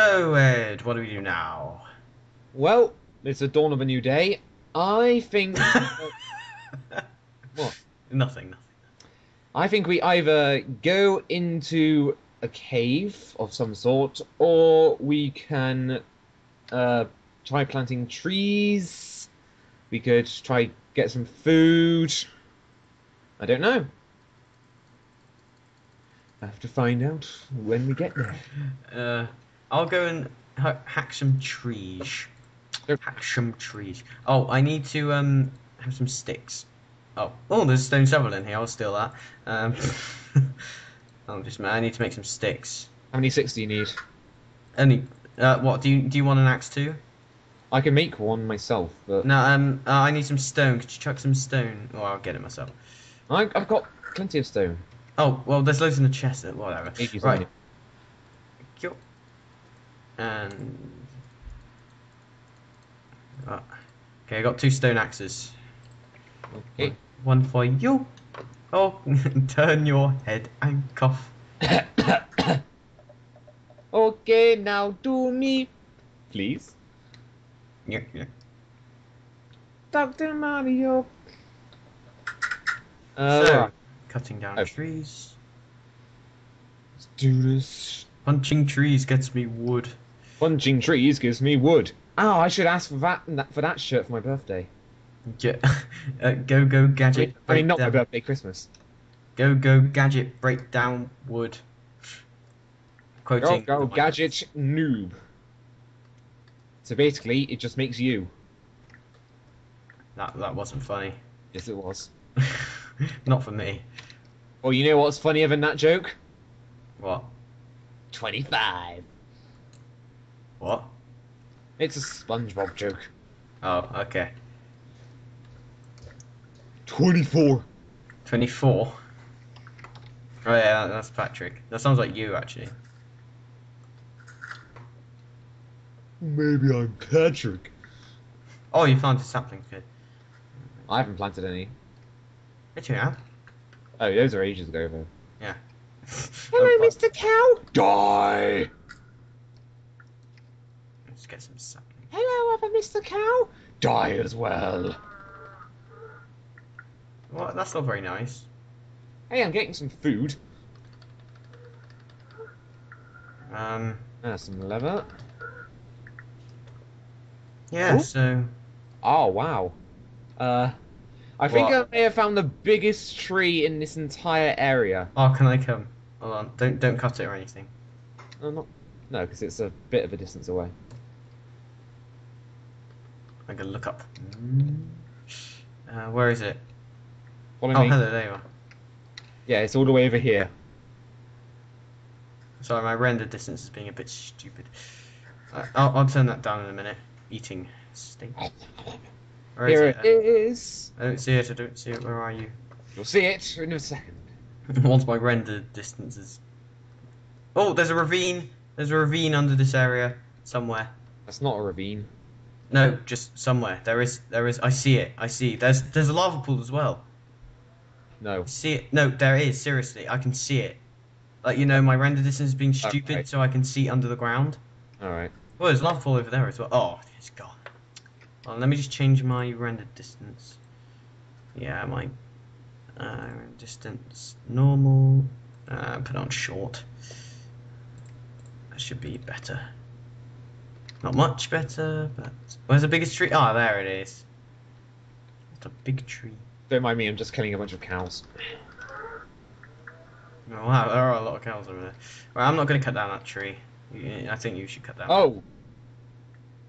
So, Ed, what do we do now? Well, it's the dawn of a new day. I think. what? Nothing, nothing. I think we either go into a cave of some sort, or we can uh, try planting trees. We could try get some food. I don't know. I have to find out when we get there. Uh, I'll go and ha- hack some trees. Hack some trees. Oh, I need to um have some sticks. Oh, oh, there's a stone shovel in here. I'll steal that. Um, I'm just I need to make some sticks. How many sticks do you need? Only, uh, what do you do? You want an axe too? I can make one myself, but No, um, uh, I need some stone. Could you chuck some stone? Or I'll get it myself. I, I've got plenty of stone. Oh, well, there's loads in the chest. Whatever. Right. On it. Yo. And. Oh. Okay, I got two stone axes. Okay. One for you. Oh, turn your head and cough. Okay, now do me, please. Yeah, yeah. Dr. Mario. Uh, So- Cutting down Oh. trees. let's do this. Punching trees gets me wood. Punching trees gives me wood. Oh, I should ask for that for that shirt for my birthday. Uh, go go gadget. I mean, not my break birthday, Christmas. Go go gadget. Break down wood. Go, Quoting. go, Minecraft. gadget noob. So basically, it just makes you. That that wasn't funny. Yes, it was. Not for me. Well, you know what's funnier than that joke? What? 25. What? It's a SpongeBob joke. Oh, okay. 24. 24. Oh yeah, that's Patrick. That sounds like you actually. Maybe I'm Patrick. Oh, you planted saplings, good. I haven't planted any. Did you have? Oh, those are ages ago, though. Yeah. Hello, oh, Mr. Cow. Die. Let's get some saplings. Hello, other Mr. Cow. Die as well. Well, that's not very nice. Hey, I'm getting some food. Um, Ah, some leather. yeah, Cool. so... Oh, wow. Uh, I think I may have found the biggest tree in this entire area. Oh, can I come? Hold on, don't don't cut it or anything. Oh, not, no, because it's a bit of a distance away. I can look up. Uh, where is it? Follow Oh, me. hello, there you are. Yeah, it's all the way over here. Sorry, my render distance is being a bit stupid. Uh, I'll, I'll turn that down in a minute. Eating steak. Where is here it? it is. I don't see it, I don't see it. Where are you? You'll see it in a second. Once my render distance is... Oh, there's a ravine! There's a ravine under this area. Somewhere. That's not a ravine. No, just somewhere. There is, there is, I see it. I see. There's, there's a lava pool as well. No. I see it. No, there is, seriously. I can see it. Like, you know, my render distance is being stupid, Okay. so I can see under the ground. Alright. Well, there's lava pool over there as well. Oh, it's gone. Oh, let me just change my render distance. Yeah, my uh, distance normal. Uh, put on short. That should be better. Not much better, but where's the biggest tree? Ah, there it is. It's a big tree. Don't mind me, I'm just killing a bunch of cows. Oh, wow, there are a lot of cows over there. Right, I'm not going to cut down that tree. I think you should cut down. Oh!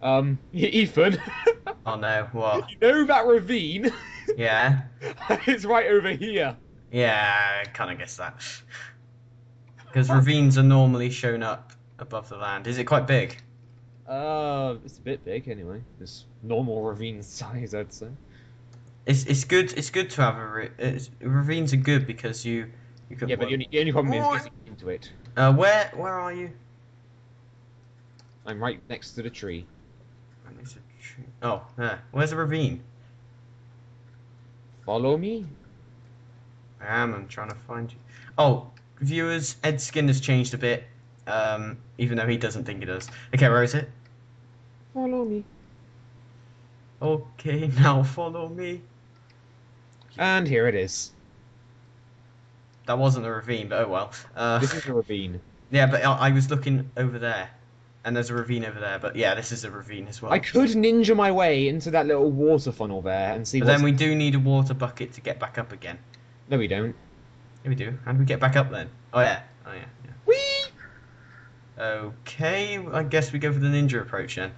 Um, Ethan, Oh no, what? you know that ravine? Yeah. it's right over here. Yeah, I kind of guess that. Because ravines are normally shown up above the land. Is it quite big? Uh, it's a bit big anyway. It's normal ravine size, I'd say. It's it's good. It's good to have a it's, ravines are good because you you can. Yeah, but the only, the only problem is getting into it. Uh, where where are you? I'm right next to the tree. Oh, there's a tree. Oh, there. Where's the ravine? Follow me? I am. I'm trying to find you. Oh, viewers, Ed's skin has changed a bit. Um, even though he doesn't think he does. Okay, where is it? Follow me. Okay, now follow me. And here it is. That wasn't a ravine, but oh well. Uh, This is a ravine. yeah, but I, I was looking over there, and there's a ravine over there. But yeah, this is a ravine as well. I could ninja my way into that little water funnel there and see But what's... then we do need a water bucket to get back up again. No, we don't. Yeah, we do. How do we get back up then? Oh yeah. Oh yeah. yeah. Whee! Okay, I guess we go for the ninja approach then.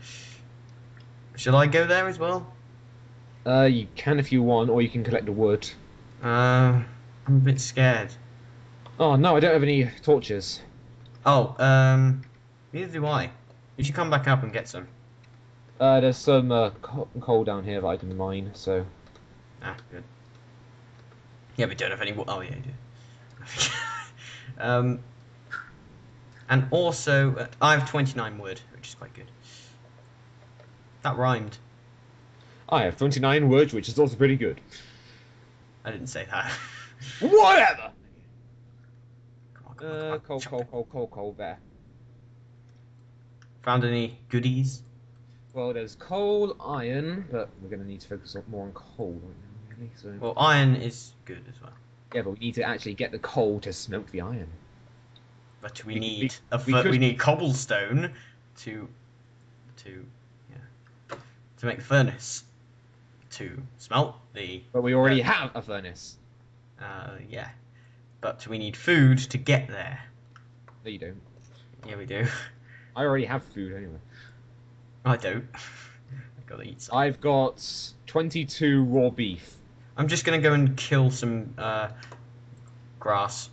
Shall I go there as well? Uh, you can if you want, or you can collect the wood. Uh, I'm a bit scared. Oh, no, I don't have any torches. Oh, um, neither do I. You should come back up and get some. Uh, there's some uh, coal down here that I can mine, so... Ah, good. Yeah, we don't have any. Oh, yeah, you do. um, and also, uh, I have 29 wood, which is quite good. That rhymed. I have 29 wood, which is also pretty good. I didn't say that. Whatever! Come on, come on, Uh, coal, coal, coal, coal, coal, there. Found any goodies? Well, there's coal, iron, but we're going to need to focus more on coal right now, really, so... Well, iron is good as well. Yeah, but we need to actually get the coal to smoke the iron. But we We- need we- a we fur- we, need cobblestone to to yeah to make the furnace to smelt the But we already have a furnace. uh yeah. But we need food to get there. No, you don't. Yeah, we do. I already have food anyway. I don't. I've gotta eat some. I've got 22 raw beef. I'm just gonna go and kill some uh grass.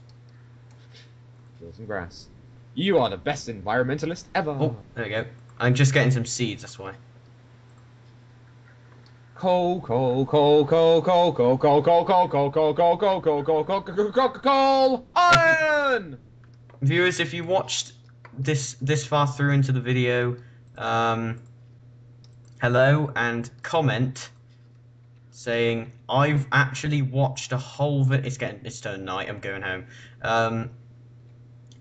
Kill some grass. You are the best environmentalist ever. Oh, there we go. I'm just getting some seeds. That's why. Coal, coal, coal, coal, coal, coal, coal, coal, coal, coal, coal, coal, coal, coal, coal, coal, coal, coal, coal, iron. viewers, if you watched this this far through into the video, um, hello and comment saying I've actually watched a whole. Vi- it's getting it's turning night. I'm going home. Um,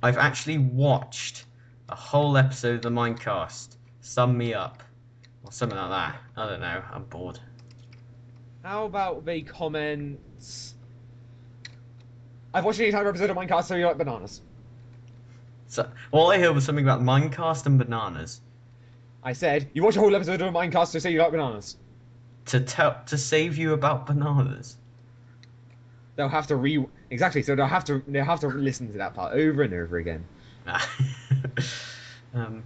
I've actually watched a whole episode of the Minecast. Sum me up, or something like that. I don't know. I'm bored. How about they comment? I've watched the entire episode of Minecraft, so you like bananas. So all I heard was something about Minecast and bananas. I said you watch a whole episode of Minecraft, so say you like bananas. To tell to save you about bananas. They'll have to re exactly. So they'll have to they'll have to listen to that part over and over again. um,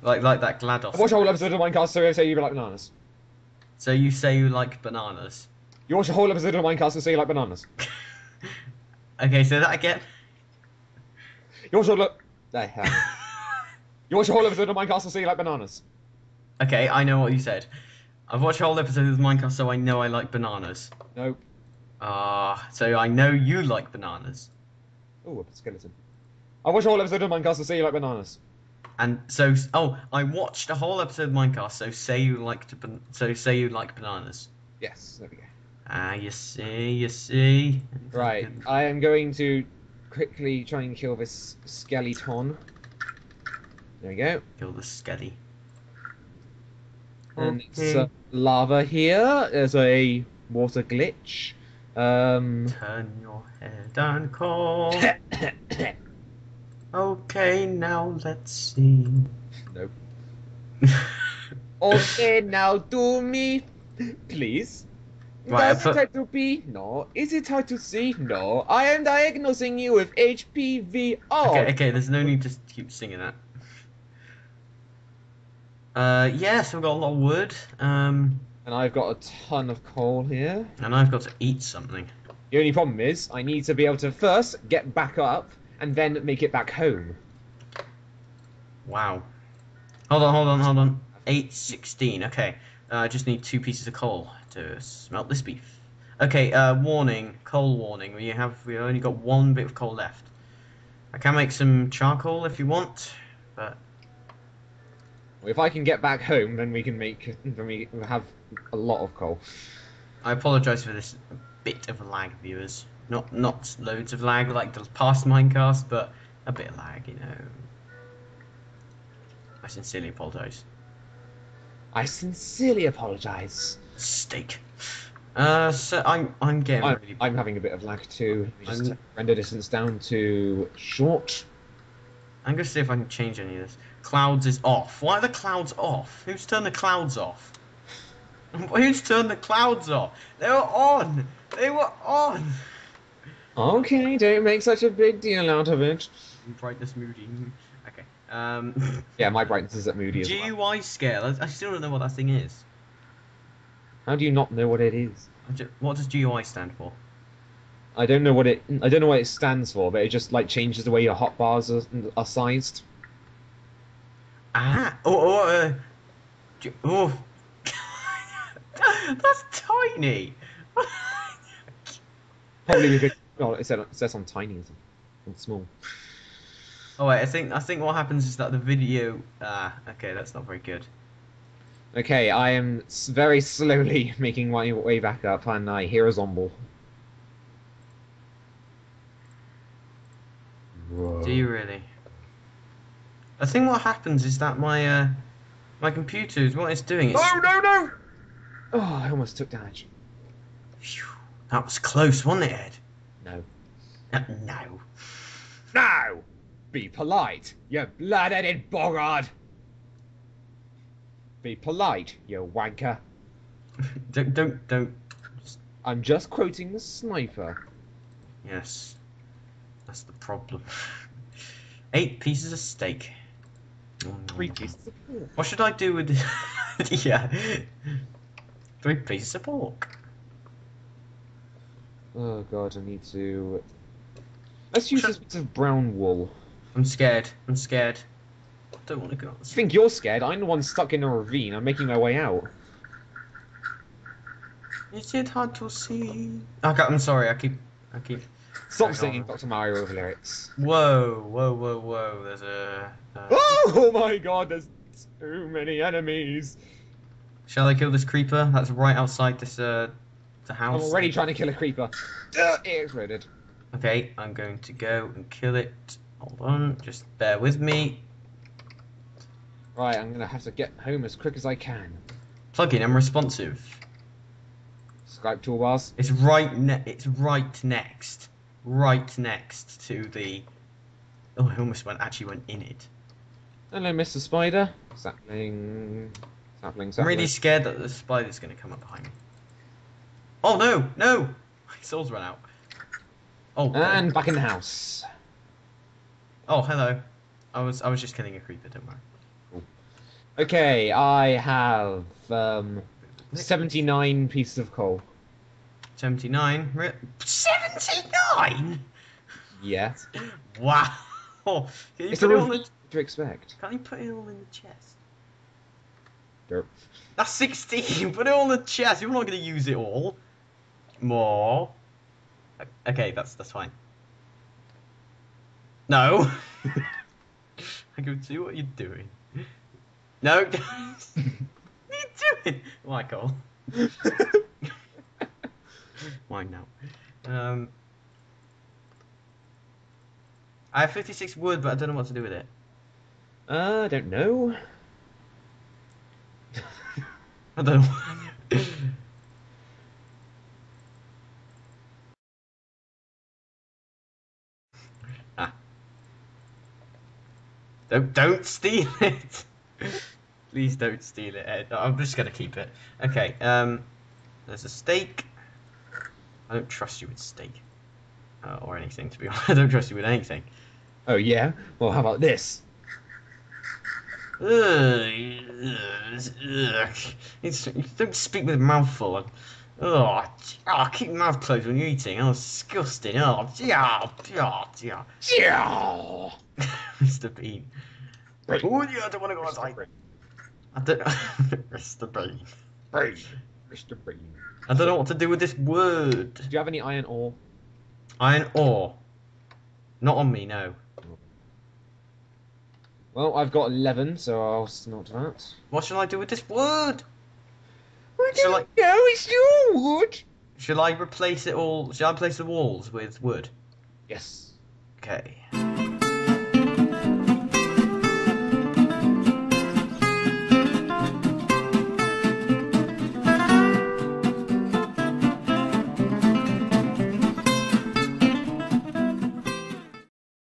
like like that GLaDOS. I watch a whole episode of Minecraft, so say you like bananas. So you say you like bananas. You watch a whole episode of Minecraft, so say you like bananas. okay, say that again. You watch a There. You watch a whole episode of Minecraft, so say you like bananas. okay, I know what you said. I've watched a whole episode of Minecraft, so I know I like bananas. No. Ah, so I know you like bananas. Oh, a skeleton. I watch a whole episode of Minecraft, so say you like bananas. And so, oh, I watched a whole episode of Minecraft, so say you like to, ban- so say you like bananas. Yes, there we go. Ah, you see, you see. Right, I am going to quickly try and kill this skeleton. There we go. Kill the skelly. And it's uh, lava here. There's a water glitch. Um, Turn your head and call. Okay, now let's see. Nope. okay, now do me, please. Right, Does put- it hard to B? No. Is it hard to see? No. I am diagnosing you with HPV. Oh, Okay, okay, there's no need to keep singing that. Uh, yeah, so we've got a lot of wood, um, and I've got a ton of coal here. and I've got to eat something. The only problem is, I need to be able to first get back up and then make it back home. Wow. Hold on, hold on, hold on. 816, okay. Uh, I just need two pieces of coal to smelt this beef. Okay, uh, warning, coal warning. We have, we only got one bit of coal left. I can make some charcoal if you want, but If I can get back home, then we can make, then we have a lot of coal. I apologise for this bit of lag, viewers. Not not loads of lag like the past Minecast, but a bit of lag, you know. I sincerely apologise. I sincerely apologise. Steak. Uh, so I'm I'm getting I'm, really. I'm having a bit of lag too. Just render distance down to short. I'm gonna see if I can change any of this. Clouds is off. Why are the clouds off? Who's turned the clouds off? Who's turn the clouds off? They were on. They were on. Okay, don't make such a big deal out of it. Brightness moody. Okay. Um, Yeah, my brightness is at moody as well. GUI scale. I, I still don't know what that thing is. How do you not know what it is? What does GUI stand for? I don't know what it. I don't know what it stands for, but it just like changes the way your hotbars are, are sized. Ah. Oh. Oh. Uh, oh. That's tiny. Probably because oh, it, said, it says on tiny and on small. Oh wait, I think I think what happens is that the video. Ah, okay, that's not very good. Okay, I am very slowly making my way back up, and I hear a zomble. Whoa. Do you really? I think what happens is that my uh, my computer is what it's doing. It's, Oh no, no! Oh, I almost took damage. Phew, that was close, wasn't it, Ed? No. Uh, no. No! Be polite, you blood-headed boggart! Be polite, you wanker. don't don't don't. I'm just quoting the sniper. Yes, that's the problem. Eight pieces of steak. Three pieces of pork. What should I do with? yeah, three pieces of pork. Oh god, I need to. Let's use this bit of brown wool. I'm scared. I'm scared. I don't want to go. I think you're scared. I'm the one stuck in a ravine. I'm making my way out. Is it hard to see? Okay, I'm sorry. I keep. I keep. Stop singing on. Dr. Mario over lyrics. Whoa, whoa, whoa, whoa. There's a. Uh, Oh my god, there's too many enemies. Shall I kill this creeper? That's right outside this uh, the house. I'm already trying to kill a creeper. Ugh, it exploded. Okay, I'm going to go and kill it. Hold on, just bear with me. Right, I'm gonna have to get home as quick as I can. Plugin, I'm responsive. Skype toolbars. It's right. Ne- it's right next. Right next to the. Oh, I almost went. Actually, went in it. Hello, Mr. Spider. Sapling. Sapling, I'm really scared that the spider's going to come up behind me. Oh no, no! My soul's run out. Oh. And back in the house. Oh, hello. I was I was just killing a creeper. Don't worry. Okay, I have um, 79 pieces of coal. Seventy nine. Seventy nine. Yes. Wow. Can you It's put it all in? to expect. Can't you put it all in the chest? Derp. That's 16. Put it all in the chest. You're not going to use it all. More. Okay, that's that's fine. No. I can see what you're doing. No. what are you doing? Michael. Why now? Um. I have 56 wood, but I don't know what to do with it. Uh, I don't know. I don't know. ah. Don't don't steal it. Please don't steal it, Ed. I'm just gonna keep it. Okay. Um. There's a steak. I don't trust you with steak. Uh, or anything, to be honest. I don't trust you with anything. Oh, yeah? Well, how about this? Ugh, ugh. Don't speak with a mouthful. Oh, oh, keep your mouth closed when you're eating. Oh, disgusting. Oh, yeah, yeah, yeah. Yeah! Mr. Bean. Brain. Oh, yeah, I don't want to go outside. I don't. Mr. Bean. Brain. Mr. Brain. I don't know what to do with this word. Do you have any iron ore? Iron ore. Not on me, no. Well, I've got 11, so I'll snort that. What shall I do with this word? I Shall I- know, it's your wood! Shall I replace it all? Shall I replace the walls with wood? Yes. Okay.